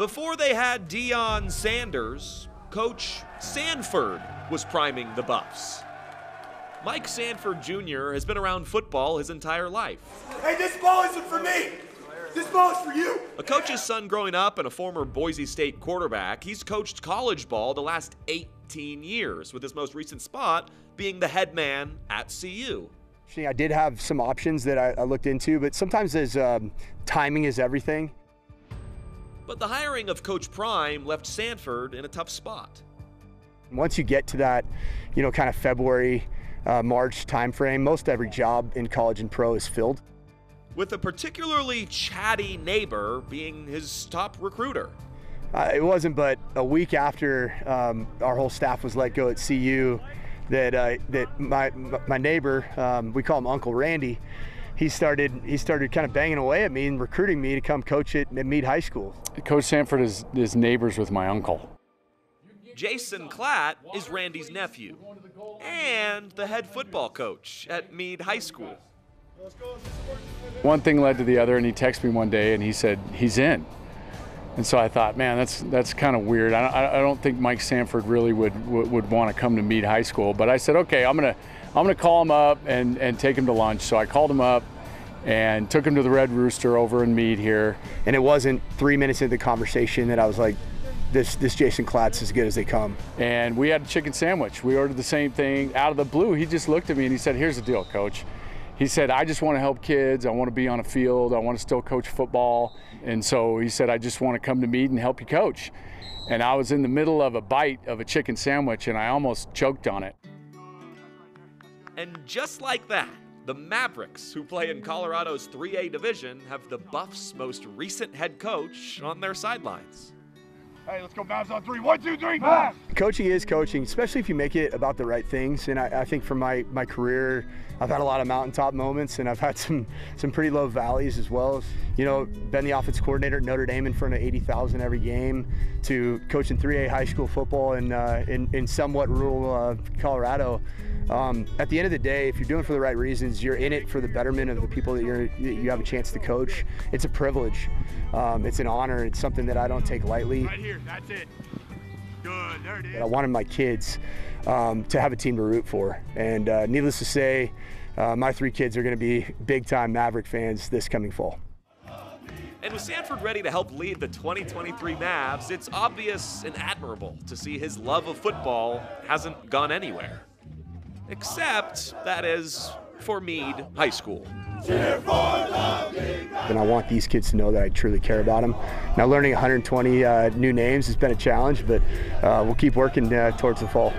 Before they had Deion Sanders, Coach Sanford was priming the Buffs. Mike Sanford Jr. has been around football his entire life. Hey, this ball isn't for me! This ball is for you! A coach's son growing up and a former Boise State quarterback, he's coached college ball the last 18 years, with his most recent spot being the head man at CU. I did have some options that I, I looked into, but sometimes there's um, timing is everything. But the hiring of Coach Prime left Sanford in a tough spot. Once you get to that, you know, kind of February, uh, March timeframe, most every job in college and pro is filled. With a particularly chatty neighbor being his top recruiter. Uh, it wasn't but a week after um, our whole staff was let go at CU that uh, that my my neighbor, um, we call him Uncle Randy, he started he started kind of banging away at me and recruiting me to come coach at, at Mead High School. Coach Sanford is, is neighbors with my uncle. Jason Klatt is Randy's nephew and the head football coach at Mead High School. One thing led to the other, and he texted me one day and he said he's in. And so I thought, man, that's that's kind of weird. I, I don't think Mike Sanford really would would, would want to come to Mead High School. But I said, okay, I'm gonna I'm gonna call him up and and take him to lunch. So I called him up and took him to the Red Rooster over in Mead here. And it wasn't three minutes into the conversation that I was like, this this Jason Klatt's as good as they come. And we had a chicken sandwich. We ordered the same thing out of the blue. He just looked at me and he said, "Here's the deal, coach." He said, "I just want to help kids. I want to be on a field. I want to still coach football." And so he said, "I just want to come to Mead and help you coach." And I was in the middle of a bite of a chicken sandwich and I almost choked on it. And just like that, the Mavericks, who play in Colorado's 3A division, have the Buffs' most recent head coach on their sidelines. Hey, let's go Mavs on three. One, two, three, Mavs! Coaching is coaching, especially if you make it about the right things. And I, I think for my, my career, I've had a lot of mountaintop moments and I've had some some pretty low valleys as well. You know, been the offense coordinator at Notre Dame in front of 80,000 every game, to coaching 3A high school football in uh, in, in somewhat rural uh, Colorado. Um, at the end of the day, if you're doing it for the right reasons, you're in it for the betterment of the people that, you're, that you have a chance to coach. It's a privilege. Um, it's an honor. It's something that I don't take lightly. Right here, that's it. Good, there it is. I wanted my kids um, to have a team to root for. And uh, needless to say, uh, my three kids are going to be big time Maverick fans this coming fall. And with Sanford ready to help lead the 2023 Mavs, it's obvious and admirable to see his love of football hasn't gone anywhere except that is for Mead High School. And I want these kids to know that I truly care about them. Now, learning 120 uh, new names has been a challenge, but uh, we'll keep working uh, towards the fall.